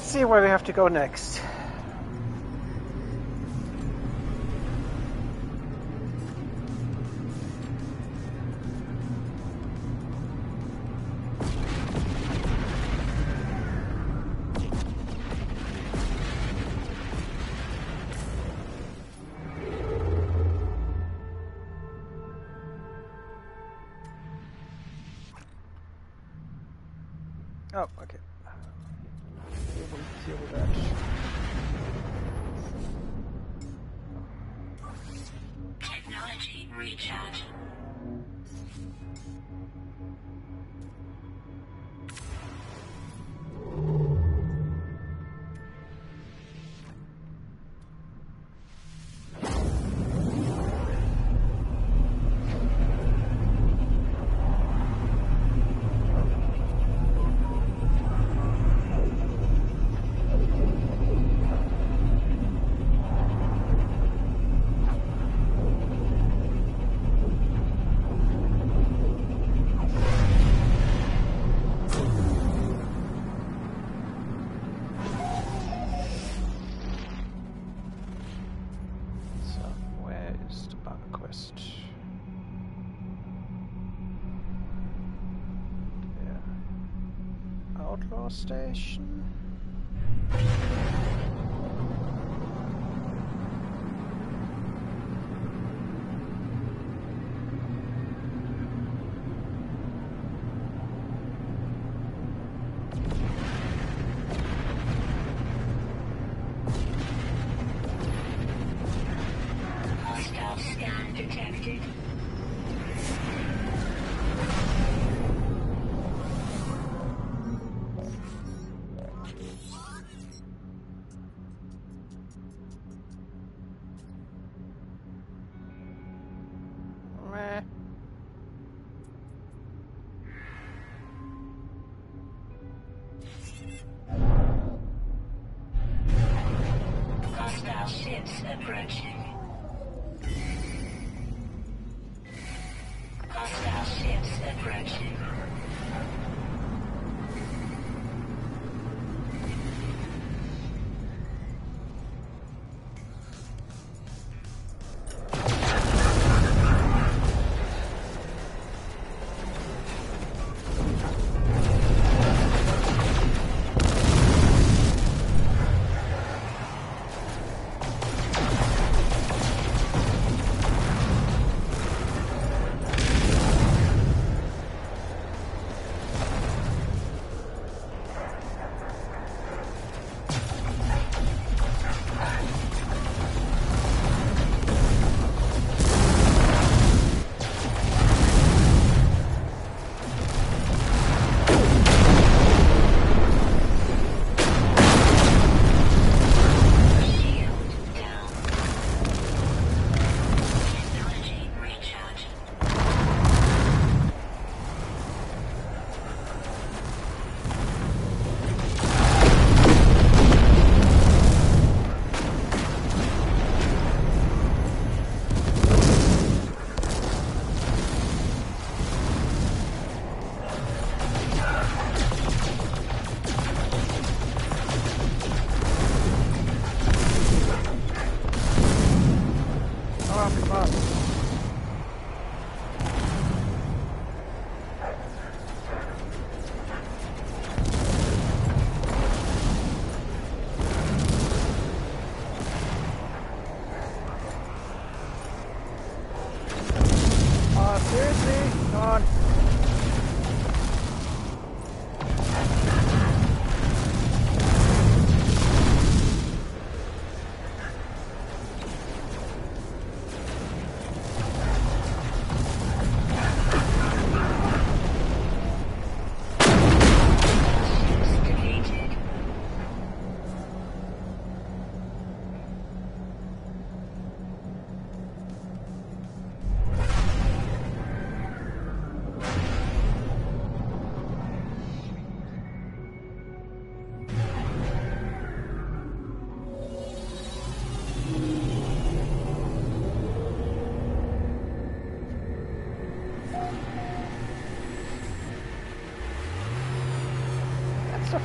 Let's see where we have to go next. Station?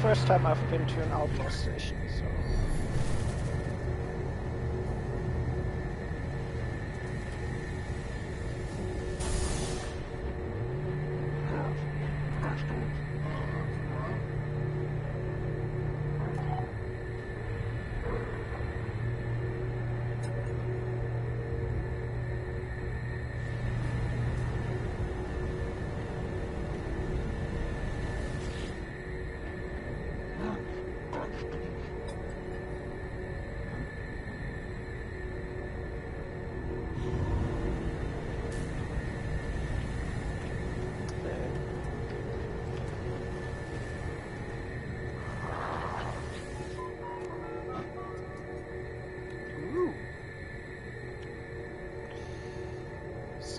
First time I've been to an outlaw station, so.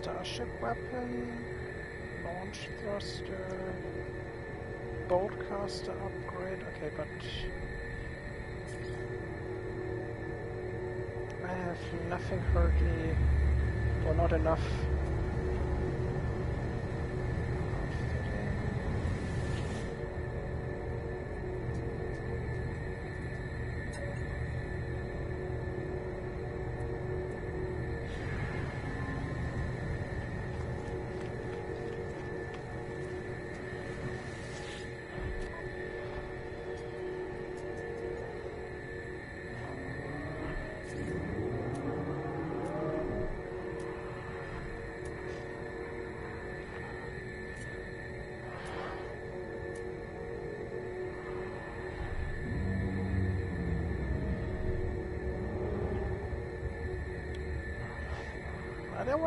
Starship weapon, launch thruster, boltcaster upgrade. Okay, but I have nothing hardly, or not enough.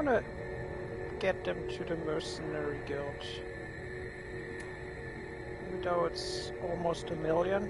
Want to get them to the mercenary guild. Even though it's almost a million.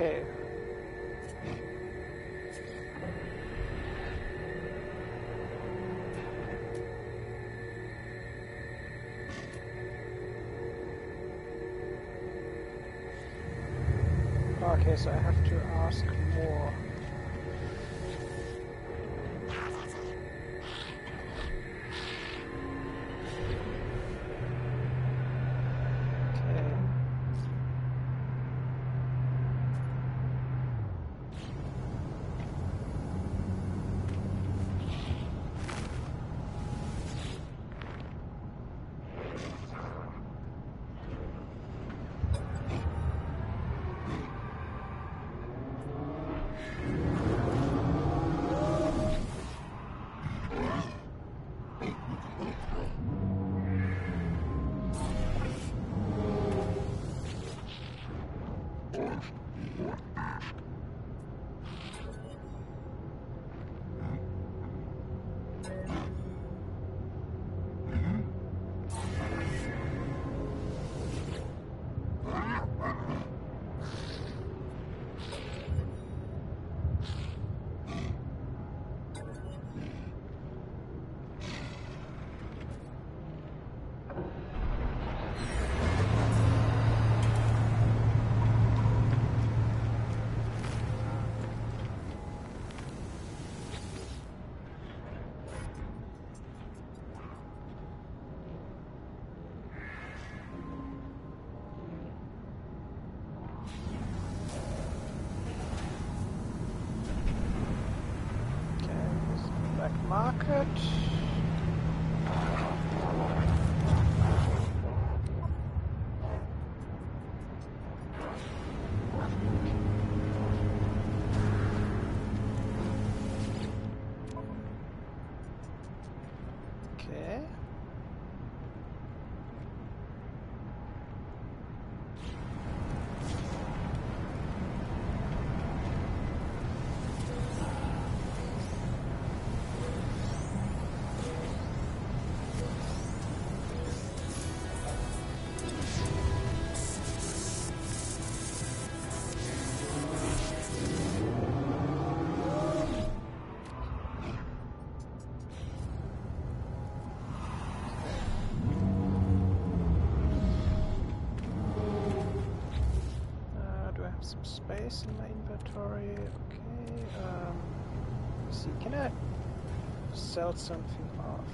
Okay. Okay, so I have to ask market. Space in my inventory? Okay. Um, see, can I sell something off?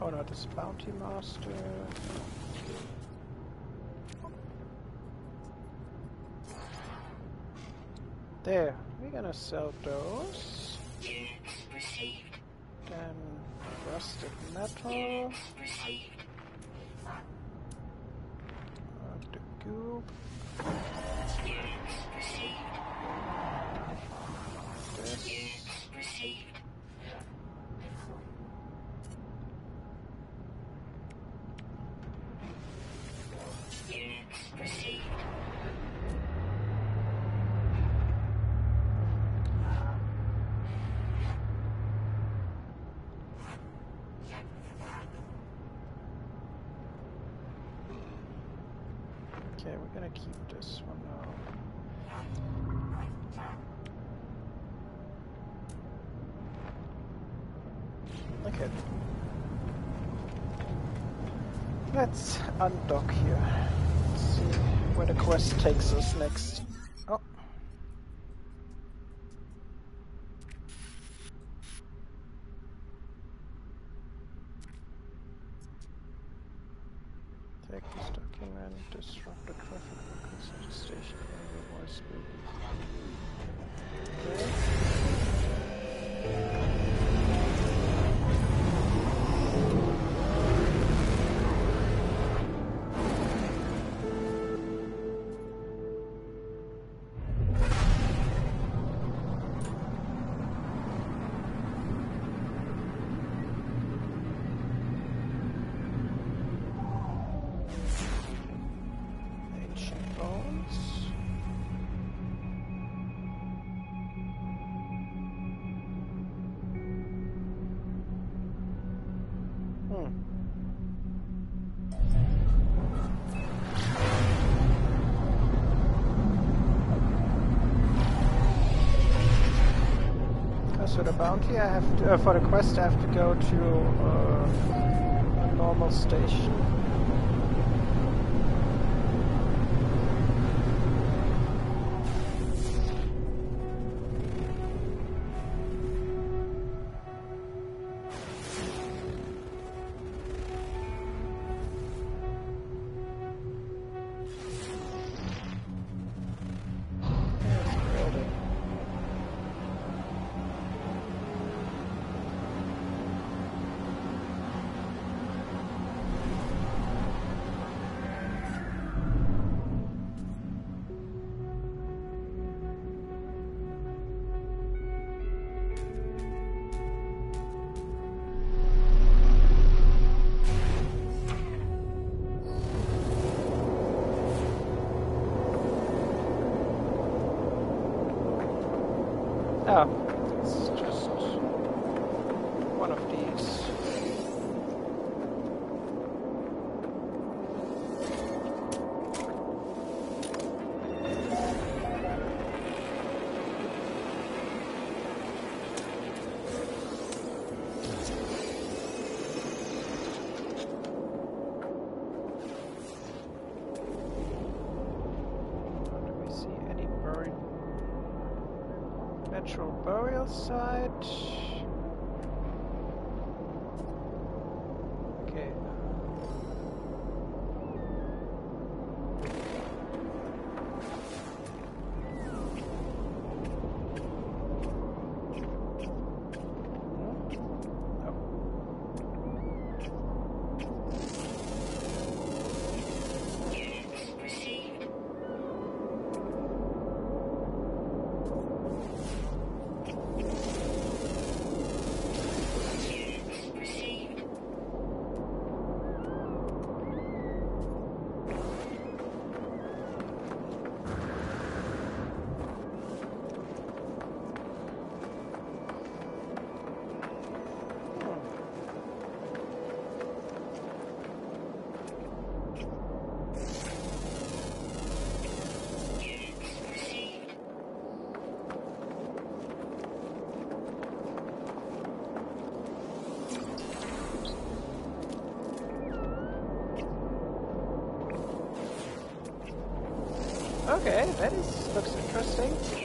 Oh no, this bounty master. There, we're gonna sell those. Then rusted metal, Okay, we're gonna keep this one now. Okay. Let's undock here. Let's see where the quest takes us next. So the bounty I have to, uh, for the quest I have to go to uh, a normal station. Oh, it's just one of these. Okay, that is looks interesting.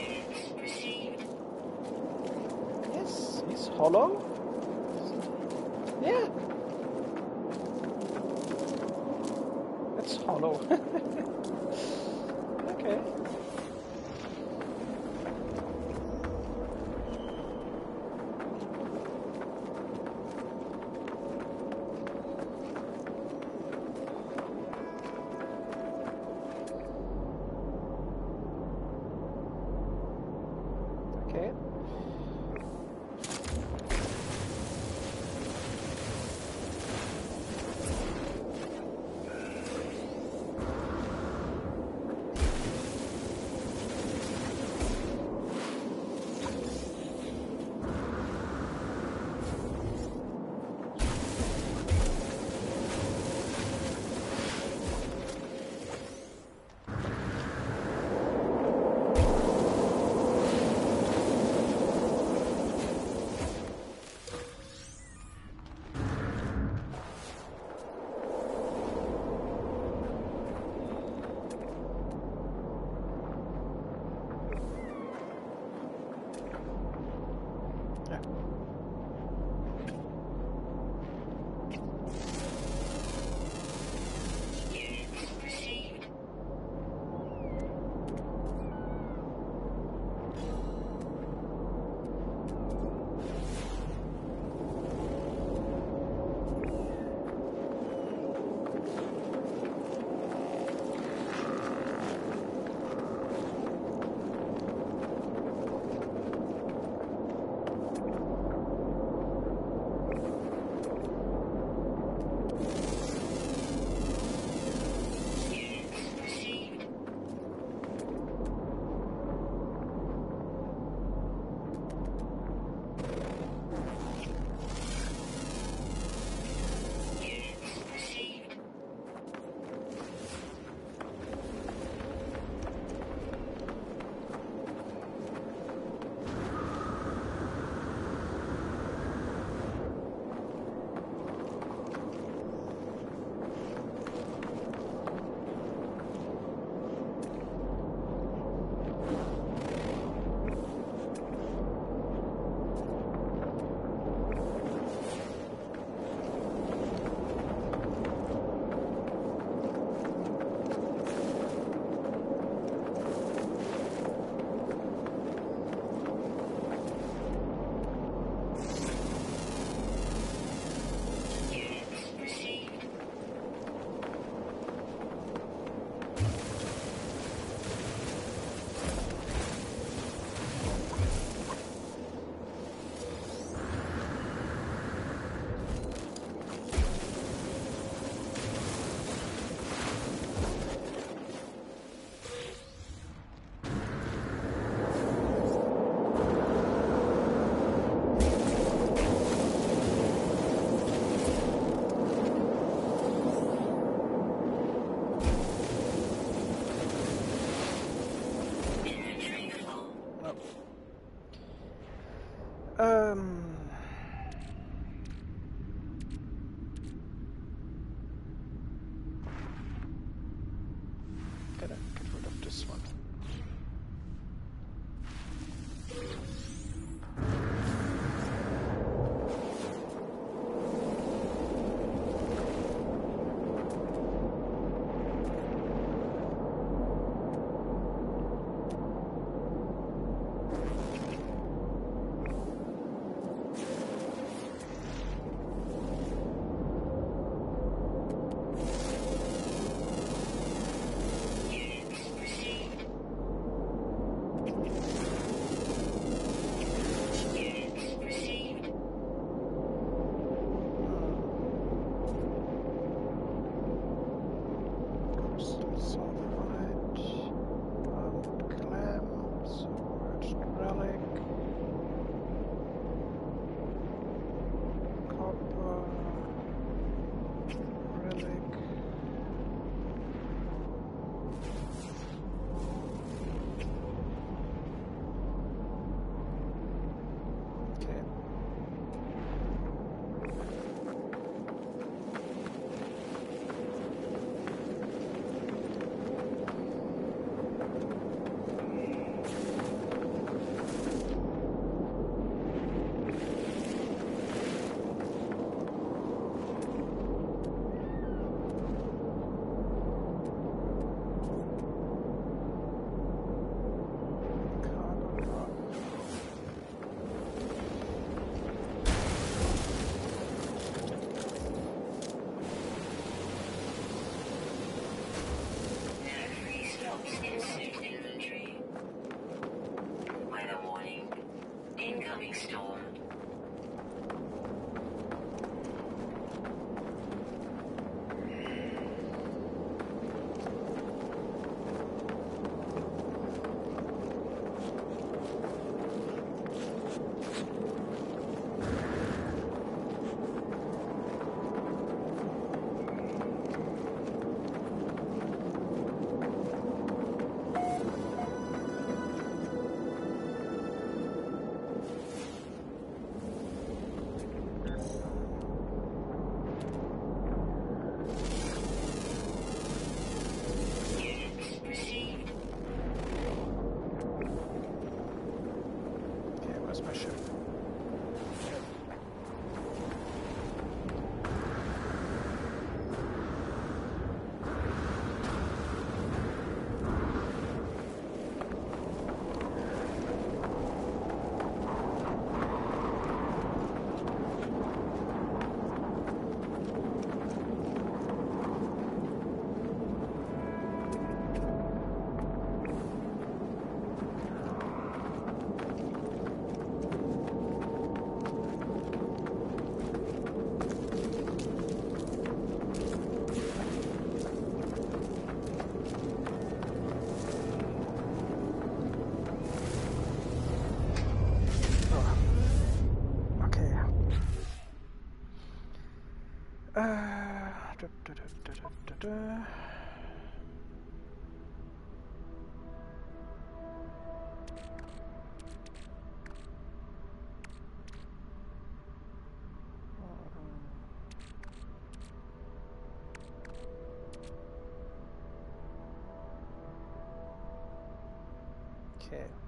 Okay.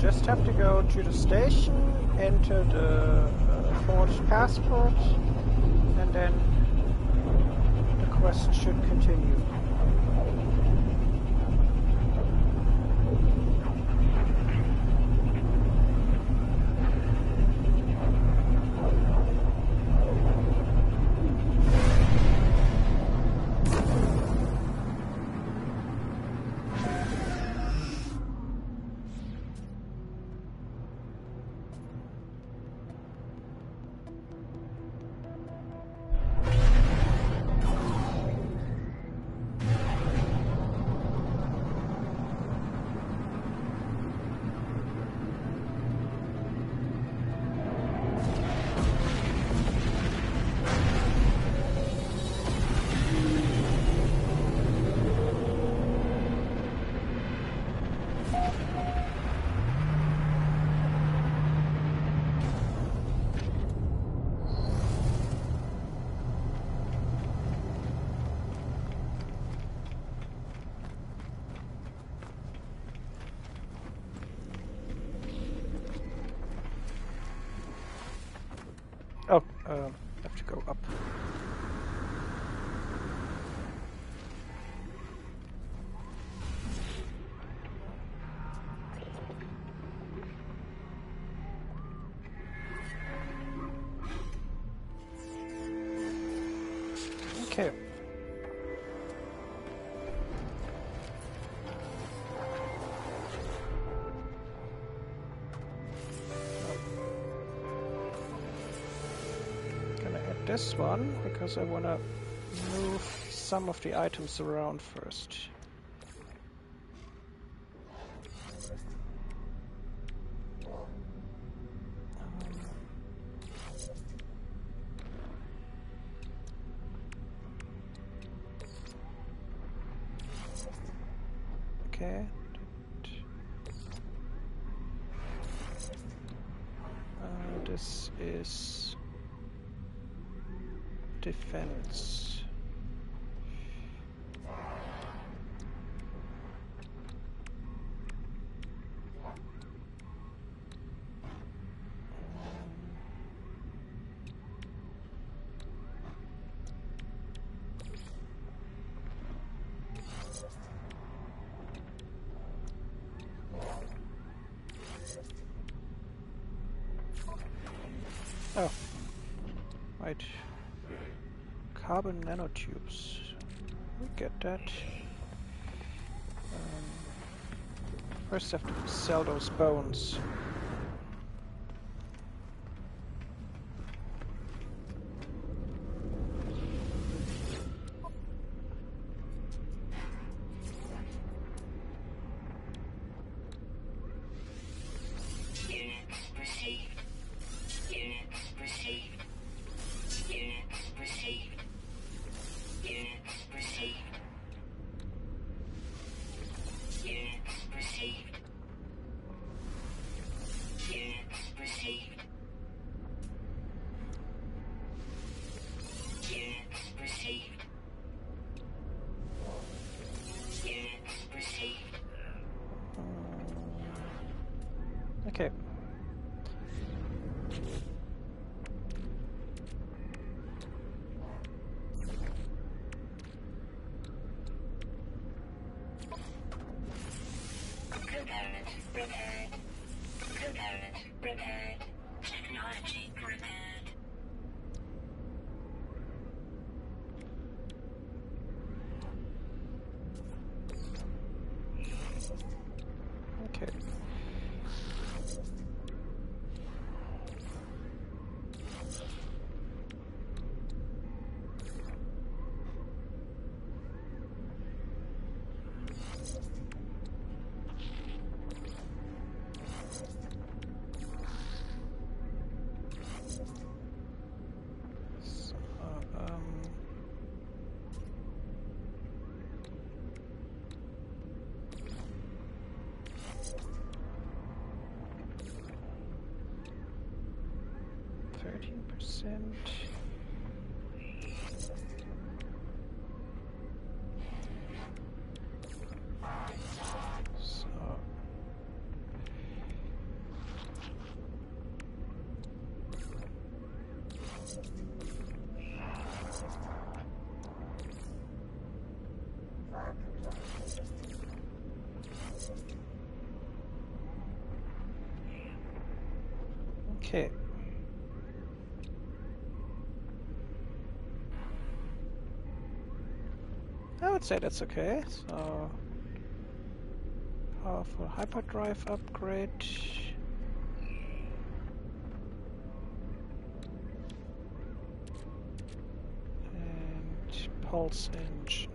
Just have to go to the station, enter the uh, forged passport, and then the quest should continue. Um, have to go up. This one because I wanna move some of the items around first. Okay. Uh, this is defense. Oh, right. Carbon nanotubes. We get that. Um, first, have to sell those bones. Okay. Thirteen percent. So okay. I would say that's okay. So powerful hyperdrive upgrade. And pulse engine.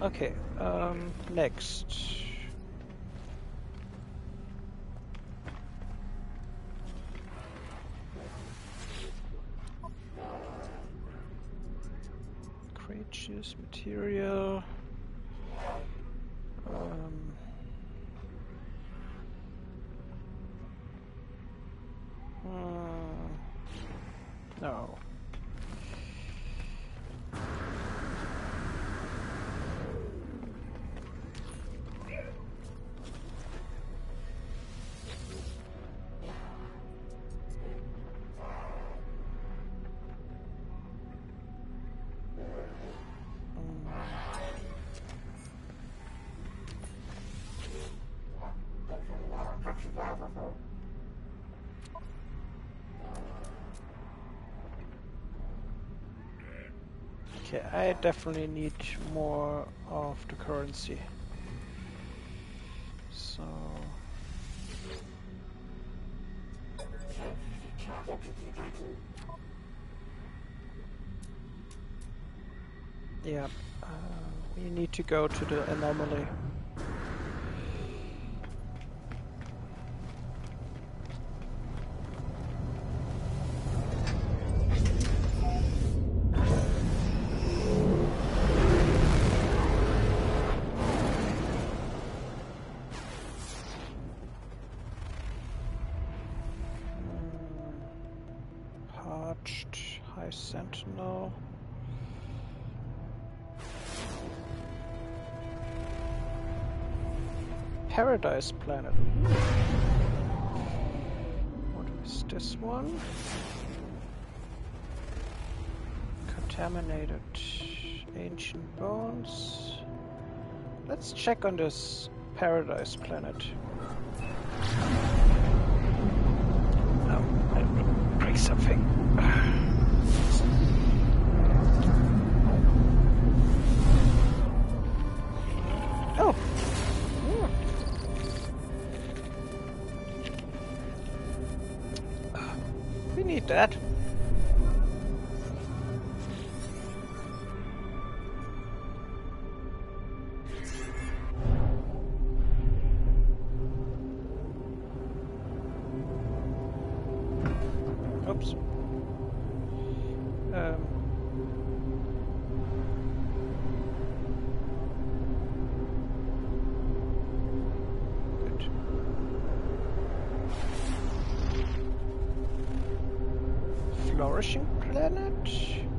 Okay, um, next. Okay, I definitely need more of the currency. So. Yeah, uh, we need to go to the anomaly. High Sentinel. Paradise Planet. What is this one? Contaminated ancient bones. Let's check on this Paradise Planet. Oh, I break something. That. Flourishing planet.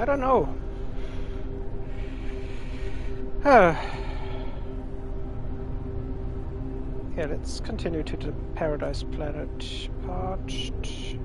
I don't know. Ah. yeah, let's continue to the Paradise Planet parched.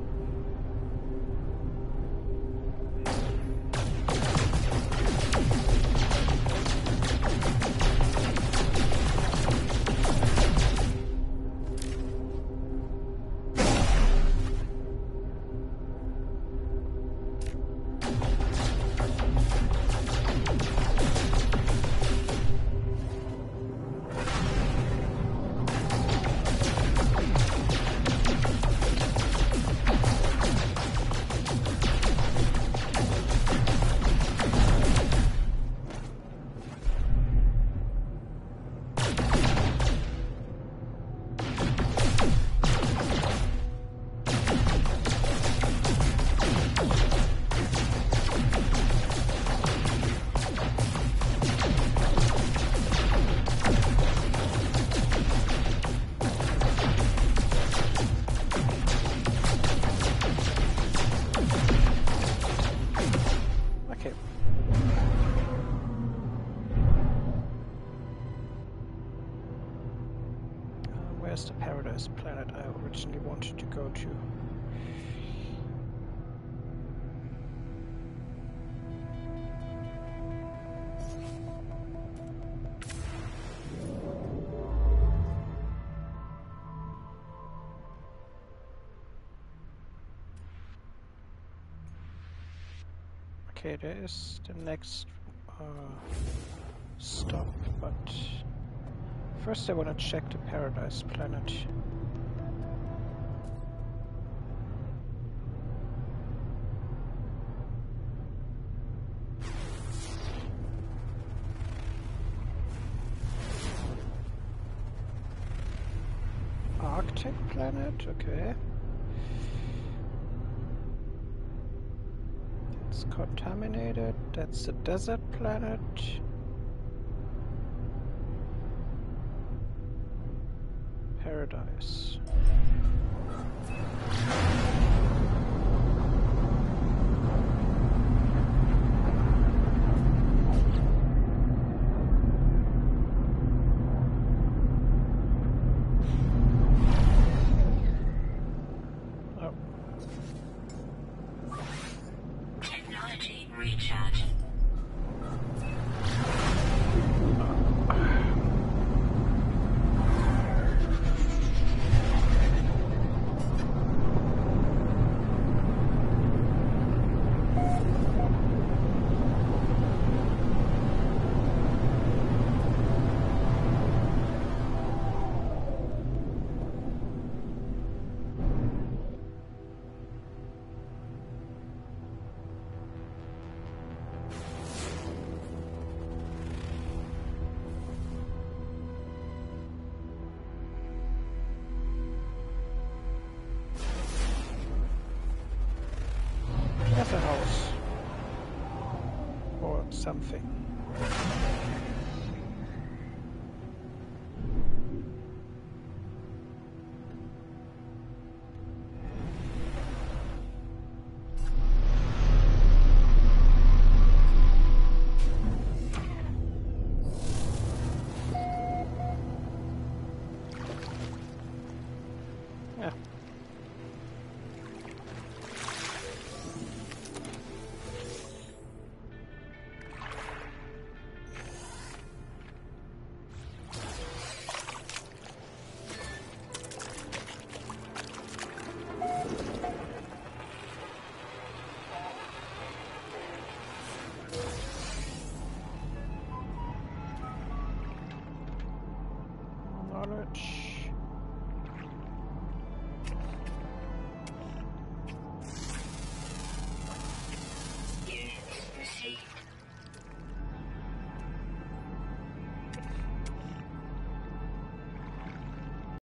Okay, there is the next uh, stop, but first I want to check the Paradise Planet. Arctic planet, okay. It's contaminated. That's a desert planet. Paradise. Something.